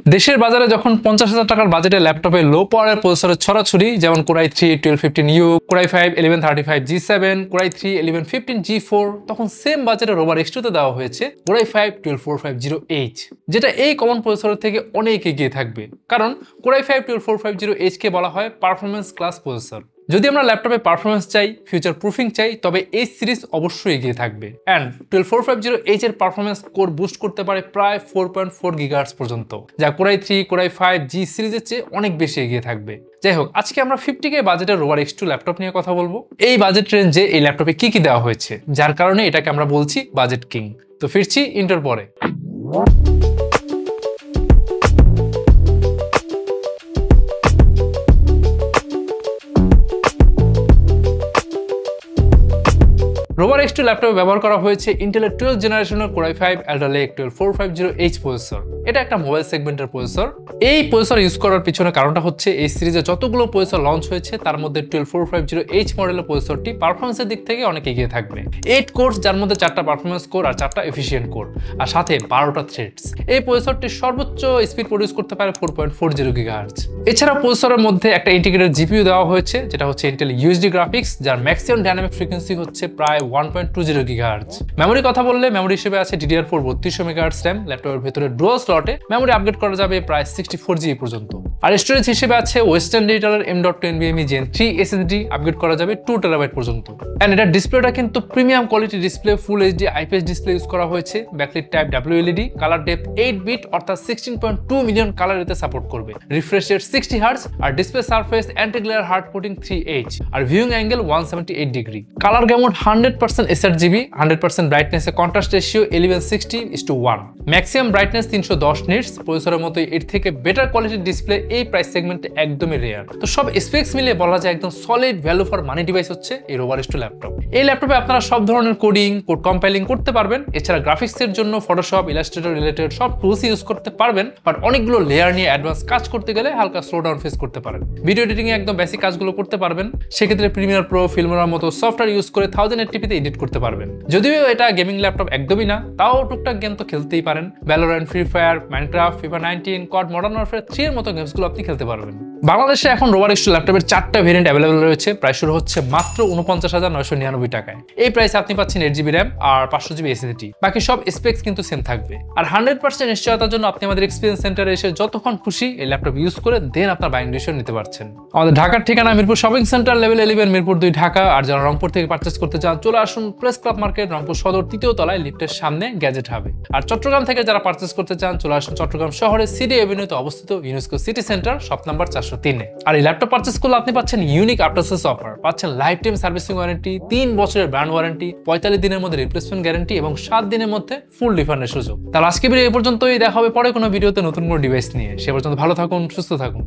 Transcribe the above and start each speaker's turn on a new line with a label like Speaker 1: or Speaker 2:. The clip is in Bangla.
Speaker 1: দেশের বাজারে যখন পঞ্চাশ হাজার টাকার বাজেটে ল্যাপটপে লো পাওয়ারের প্রসেসরের ছড়াছড়ি, যেমন core i three twelve fifteen U core i five eleven thirty five G seven core i three eleven fifteen G four তখন সেম বাজেটে রোবার এক্সট্রোতে দেওয়া হয়েছে core i five twelve four five zero H যেটা এই কমন প্রসেসরের থেকে অনেক এগিয়ে থাকবে। কারণ core i five twelve four five zero HK বলা হয় পারফরমেন্স ক্লাস প্রসেসর যদি আমরা ল্যাপটপে পারফরমেন্স চাই ফিউচার প্রুফিং চাই, তবে এই সিরিজ অবশ্যই এগিয়ে থাকবে। And twelve four five zero H এর পারফরমেন্স কোর বুস্ট করতে পারে প্রায় ফোর পয়েন্ট ফোর গিগার্স পর্যন্ত, যা core i three core i five G সিরিজের চেয়ে অনেক বেশি এগিয়ে থাকবে। যাই হোক, আজকে আমরা ফিফটি কে বাজেটের রোবার এক্স টু ল্যাপটপ নিয়ে কথা বলব। এই বাজেট রেঞ্জে এই ল্যাপটপে কি কি দেওয়া হয়েছে, যার কারণে এটাকে আমরা বলছি বাজেট কিং তো ফিরছি ইন্টার পরে রোবার এক্স টু ল্যাপটপে ব্যবহার করা হয়েছে ইন্টেলের টুয়েলভ জেনারেশনের core i five Alder Lake twelve four five zero H processor এটা একটা মোবাইল সেগমেন্টের প্রসেসর এই প্রসেসর ইউজ করার পিছনে কারণটা হচ্ছে এই সিরিজে যতগুলো প্রসেসর লঞ্চ হয়েছে, তার মধ্যে twelve four five zero H মডেলের প্রসেসরটি পারফরমেন্সের দিক থেকে অনেক এগিয়ে থাকবে। এইট কোর্স যার মধ্যে চারটা পারফরমেন্স কোর আর চারটা এফিসিয়েন্ট কোর আর সাথে বারোটা থ্রেডস এই প্রসেসরটি সর্বোচ্চ স্পিড প্রডিউস করতে পারে four point four zero gigahertz এছাড়া প্রসেসরের মধ্যে একটা ইন্টিগ্রেটেড জিপিউ দেওয়া হয়েছে, যেটা হচ্ছে ইন্টেল ইউএসডি গ্রাফিক্স যার ম্যাক্সিমাম ডাইনামিক ফ্রিকোয়েন্সি হচ্ছে প্রায় one point two zero gigahertz memory কথা বললে মেমোরি হিসেবে আছে ডিডিআর ফোর বত্রিশশো আর্ট স্ট্যাম্প ল্যাপটপের ভেতরে ডুয়াল স্লটে মেমোরি আপগ্রেড করা যাবে প্রায় সিক্সটি ফোর জিবি পর্যন্ত। আর স্টোরেজ হিসেবে আছে ওয়েস্টার্ন ডিজিটালের এম ডট টু এনবিএমই জেন থ্রি এসএসডি আপগ্রেড করা যাবে টু টেরাবাইট পর্যন্ত। অ্যান্ড এটার ডিসপ্লেটা কিন্তু premium quality display full HD IPS display use করা হয়েছে। Backlit type W LED colour depth eight bit অর্থাৎ sixteen point two million colour এতে সাপোর্ট করবে। Refresh rate sixty hertz R display surface anti glare hard coating three H R viewing angle one seventy eight degree colour gamut hundred percent sRGB hundred percent ব্রাইটনেসে contrast ratio eleven sixty is two one maximum brightness তিনশো দশ নিটস প্রসেসরের মতো এর থেকে বেটার কোয়ালিটির ডিসপ্লে এই প্রাইস সেগমেন্টে একদমই রেয়ার তো সব স্পেক্স মিলিয়ে বলা যায় একদম solid value for money device হচ্ছে এই রোবারিস্ট ল্যাপটপ এই ল্যাপটপে আপনারা সব ধরনের কোডিং কোড কম্পাইলিং করতে পারবেন। এছাড়া গ্রাফিক্সের জন্য ফটোশপ ইলাস্ট্রেটর রিলেটেড সব টুলস ইউজ করতে পারবেন। বাট অনেকগুলো লেয়ার নিয়ে অ্যাডভান্স কাজ করতে গেলে হালকা স্লো ডাউন ফেস করতে পারেন। ভিডিও এডিটিং একদম বেসিক কাজগুলো করতে পারবেন। সেক্ষেত্রে প্রিমিয়ার প্রো ফিল্মোরার মতো সফটওয়্যার ইউজ করে থাউজেন্ড এটিপিতে এডিট করতে পারবেন। যদিও এটা গেমিং ল্যাপটপ একদমই না, তাও টুকটাক গেম তো খেলতেই পারেন। Valorant Free Fire Minecraft FIFA nineteen COD Modern Warfare three এর মতো গেমসগুলো আপনি খেলতে পারবেন। বাংলাদেশে এখন রোবার এক্সটু ল্যাপটপের চারটা ভেরিয়েন্ট অ্যাভেলেবল রয়েছে। প্রায় শুরু হচ্ছে মাত্র উনপঞ্চাশ হাজার নয়শো নিরানব্বই টাকায়। এই প্রাইসে আপনি পাচ্ছেন এইট জিবি র্যাম আর পাঁচশো জিবি এসএসডি বাকি সব স্পেক্স কিন্তু সেম থাকবে। আর হান্ড্রেড পার্সেন্ট নিশ্চয়তার জন্য আপনি আমাদের এক্সপিরিয়েন্স সেন্টারে এসে যতক্ষণ খুশি এই ল্যাপটপ ইউজ করে দেন আপনার বাইং ডিসিশন নিতে পারছেন। আমাদের ঢাকার ঠিকানা Mirpur shopping centre level eleven Mirpur দুই, ঢাকা। আর যারা রংপুর থেকে পার্চেস করতে চান, চলে আসুন প্রেস ক্লাব মার্কেট রংপুর সদর তৃতীয় তলায় লিফটের সামনে গ্যাজেট হবে আর চট্টগ্রাম থেকে যারা পার্চেস করতে চান, চলে আসুন চট্টগ্রাম শহরে সিডি এভিনিউতে অবস্থিত UNESCO city centre shop number চারশো তিনে। আর এই ল্যাপটপ পার্চেস করলে আপনি পাচ্ছেন ইউনিক আফটার সেলস অফার পাচ্ছেন লাইফ টাইম সার্ভিসিং ওয়ারেন্টি তিন বছরের ব্র্যান্ড ওয়ারেন্টি পঁয়তাল্লিশ দিনের মধ্যে রিপ্লেসমেন্ট গ্যারান্টি এবং সাত দিনের মধ্যে ফুল রিফান্ডের সুযোগ। তাহলে আজকে ভিডিও এ পর্যন্তই, দেখা হবে পরে কোনো ভিডিওতে নতুন কোনো ডিভাইস নিয়ে। সে পর্যন্ত ভালো থাকুন, সুস্থ থাকুন।